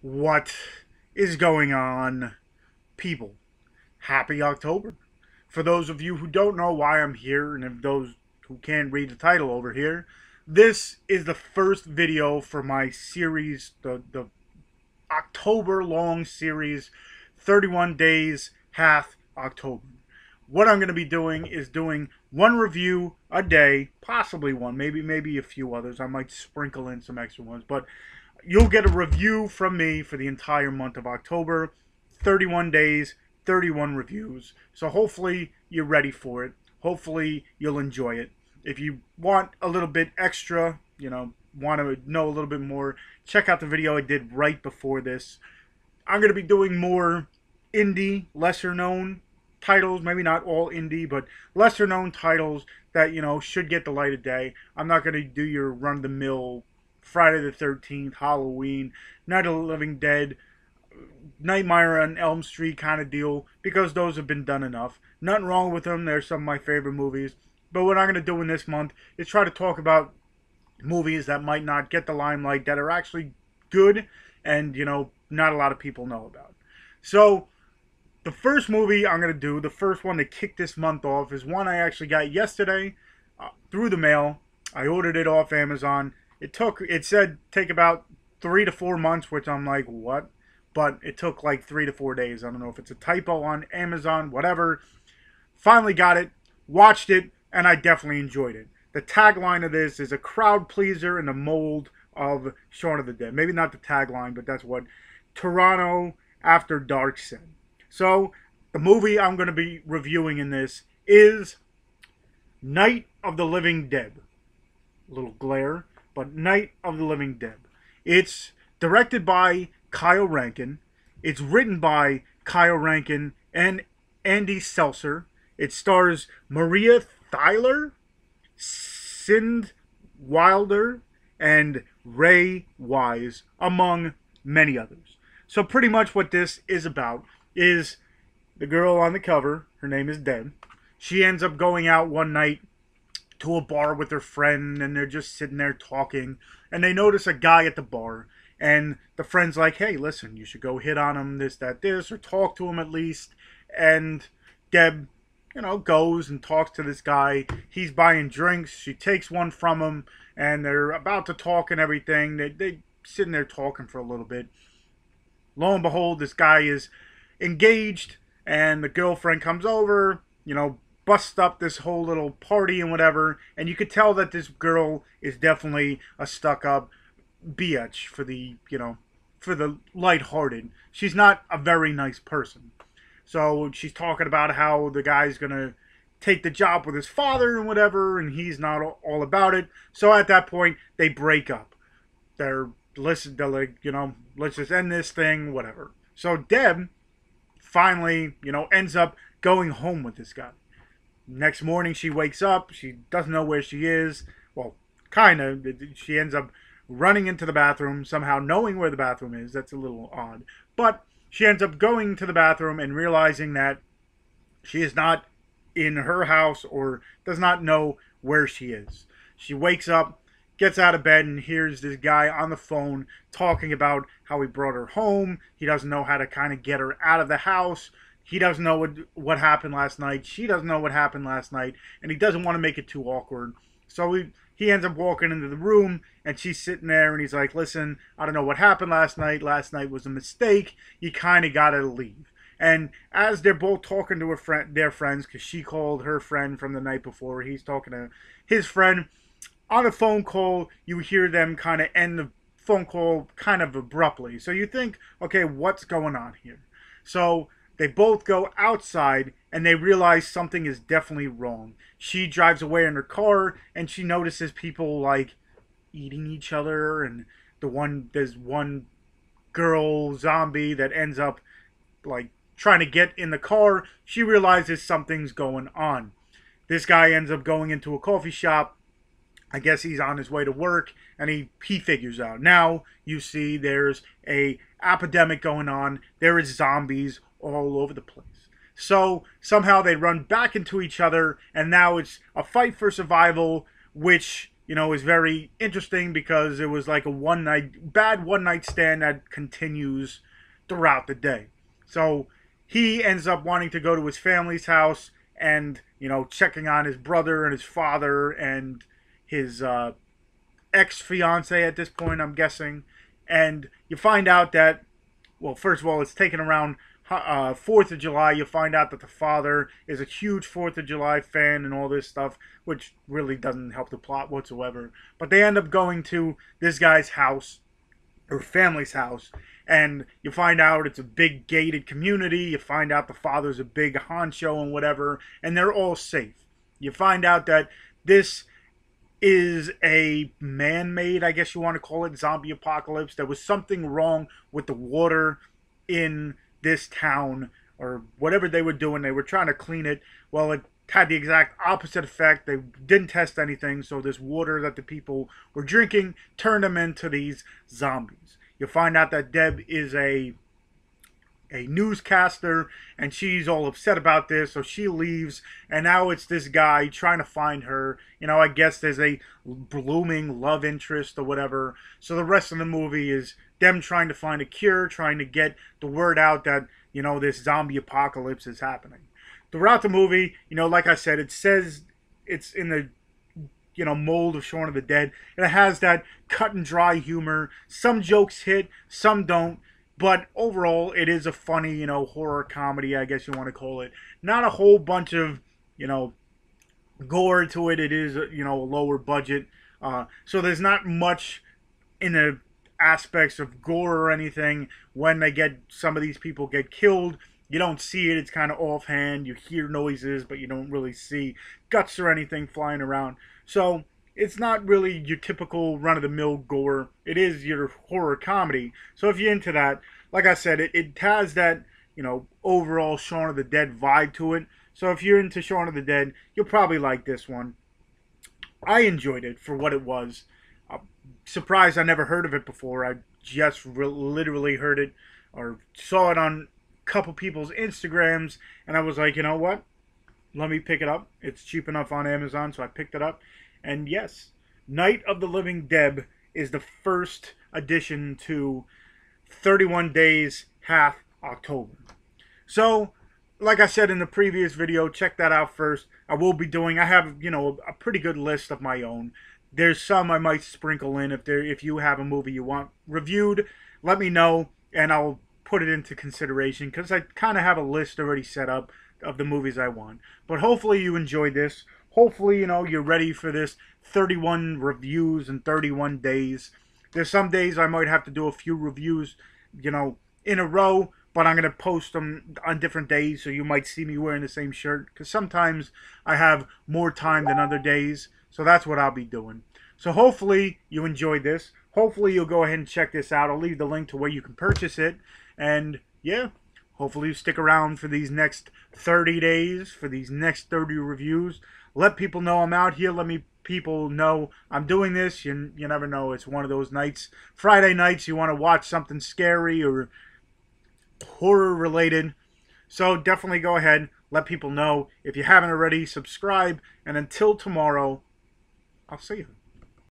What is going on, people? Happy October. For those of you who don't know why I'm here, and if those who can't read the title over here, this is the first video for my series, the, the October long series, 31 Days Hath October. What I'm going to be doing is doing one review a day, possibly one, maybe maybe a few others. I might sprinkle in some extra ones, but you'll get a review from me for the entire month of October. 31 days, 31 reviews. So hopefully you're ready for it. Hopefully you'll enjoy it. If you want a little bit extra, you know, want to know a little bit more, check out the video I did right before this. I'm going to be doing more indie, lesser known titles, maybe not all indie, but lesser known titles that, you know, should get the light of day. I'm not going to do your run the mill Friday the 13th, Halloween, Night of the Living Dead, Nightmare on Elm Street kind of deal because those have been done enough. Nothing wrong with them. They're some of my favorite movies. But what I'm going to do in this month is try to talk about movies that might not get the limelight that are actually good and, you know, not a lot of people know about. So, the first movie I'm going to do, the first one to kick this month off, is one I actually got yesterday uh, through the mail. I ordered it off Amazon. It took, it said take about three to four months, which I'm like, what? But it took like three to four days. I don't know if it's a typo on Amazon, whatever. Finally got it, watched it, and I definitely enjoyed it. The tagline of this is a crowd pleaser in the mold of Shaun of the Dead. Maybe not the tagline, but that's what Toronto After Dark said. So, the movie I'm going to be reviewing in this is Night of the Living Deb. A little glare but Night of the Living Deb. It's directed by Kyle Rankin. It's written by Kyle Rankin and Andy Selsor. It stars Maria Thayer, Syd Wilder, and Ray Wise, among many others. So pretty much what this is about is the girl on the cover, her name is Deb. She ends up going out one night to a bar with their friend and they're just sitting there talking and they notice a guy at the bar and the friend's like hey listen you should go hit on him this that this or talk to him at least and deb you know goes and talks to this guy. He's buying drinks. She takes one from him and they're about to talk and everything. They, they sitting there talking for a little bit. Lo and behold this guy is engaged and the girlfriend comes over you know bust up this whole little party and whatever, and you could tell that this girl is definitely a stuck-up bitch for the, you know, for the light-hearted. She's not a very nice person. So she's talking about how the guy's gonna take the job with his father and whatever, and he's not all about it. So at that point, they break up. They're listen, they're like, you know, let's just end this thing, whatever. So Deb finally, you know, ends up going home with this guy. Next morning, she wakes up. She doesn't know where she is. Well, kind of. She ends up running into the bathroom, somehow knowing where the bathroom is. That's a little odd. But she ends up going to the bathroom and realizing that she is not in her house or does not know where she is. She wakes up, gets out of bed, and hears this guy on the phone talking about how he brought her home. He doesn't know how to kind of get her out of the house. He doesn't know what what happened last night. She doesn't know what happened last night, and he doesn't want to make it too awkward. So he he ends up walking into the room, and she's sitting there, and he's like, "Listen, I don't know what happened last night. Last night was a mistake. You kind of gotta leave." And as they're both talking to friend, their friends, because she called her friend from the night before, he's talking to his friend. On a phone call, you hear them kind of end the phone call kind of abruptly. So you think, okay, what's going on here? So they both go outside and they realize something is definitely wrong. She drives away in her car and she notices people like eating each other and the one there's one girl zombie that ends up like trying to get in the car. She realizes something's going on. This guy ends up going into a coffee shop. I guess he's on his way to work and he he figures out. Now you see there's a epidemic going on. There is zombies all over the place. So somehow they run back into each other, and now it's a fight for survival, which you know, is very interesting because it was like a one night, bad one night stand that continues throughout the day. So he ends up wanting to go to his family's house and, you know, checking on his brother and his father and his uh, ex fiance at this point, I'm guessing. And you find out that, well, first of all, it's taken around uh, Fourth of July, you find out that the father is a huge Fourth of July fan and all this stuff, which really doesn't help the plot whatsoever. But they end up going to this guy's house, or family's house, and you find out it's a big gated community. You find out the father's a big honcho and whatever, and they're all safe. You find out that this is a man-made, I guess you want to call it, zombie apocalypse. There was something wrong with the water in this town or whatever they were doing. They were trying to clean it. Well, it had the exact opposite effect. They didn't test anything, so this water that the people were drinking turned them into these zombies. You'll find out that Deb is a a newscaster and she's all upset about this so she leaves and now it's this guy trying to find her you know i guess there's a blooming love interest or whatever so the rest of the movie is them trying to find a cure, trying to get the word out that, you know, this zombie apocalypse is happening. Throughout the movie, you know, like I said, it says it's in the you know mold of Shaun of the Dead, and it has that cut and dry humor. Some jokes hit, some don't, but overall, it is a funny, you know, horror comedy, I guess you want to call it. Not a whole bunch of, you know, gore to it. It is, you know, a lower budget, uh, so there's not much in the aspects of gore or anything when they get some of these people get killed. You don't see it, it's kind of offhand. You hear noises, but you don't really see guts or anything flying around. So it's not really your typical run of the mill gore. It is your horror comedy. So if you're into that, like I said, it, it has that, you know, overall Shaun of the Dead vibe to it. So if you're into Shaun of the Dead, you'll probably like this one. I enjoyed it for what it was I'm surprised I never heard of it before. I just re- literally heard it or saw it on a couple people's Instagrams, and I was like, you know what? Let me pick it up. It's cheap enough on Amazon, so I picked it up. And yes, Night of the Living Deb is the first addition to 31 Days Hath October. So, like I said in the previous video, check that out first. I will be doing, I have, you know, a pretty good list of my own. There's some I might sprinkle in if there if you have a movie you want reviewed, let me know and I'll put it into consideration because I kind of have a list already set up of the movies I want. But hopefully you enjoyed this. Hopefully, you know, you're ready for this 31 reviews in 31 days. There's some days I might have to do a few reviews, you know, in a row, but I'm going to post them on different days so you might see me wearing the same shirt because sometimes I have more time than other days. So that's what I'll be doing. So hopefully you enjoyed this. Hopefully you'll go ahead and check this out. I'll leave the link to where you can purchase it. And yeah, hopefully you stick around for these next 30 days, for these next 30 reviews. Let people know I'm out here. Let me people know I'm doing this. You, you never know. It's one of those nights, Friday nights, you want to watch something scary or horror related. So definitely go ahead, let people know. If you haven't already, subscribe. And until tomorrow, I'll see you.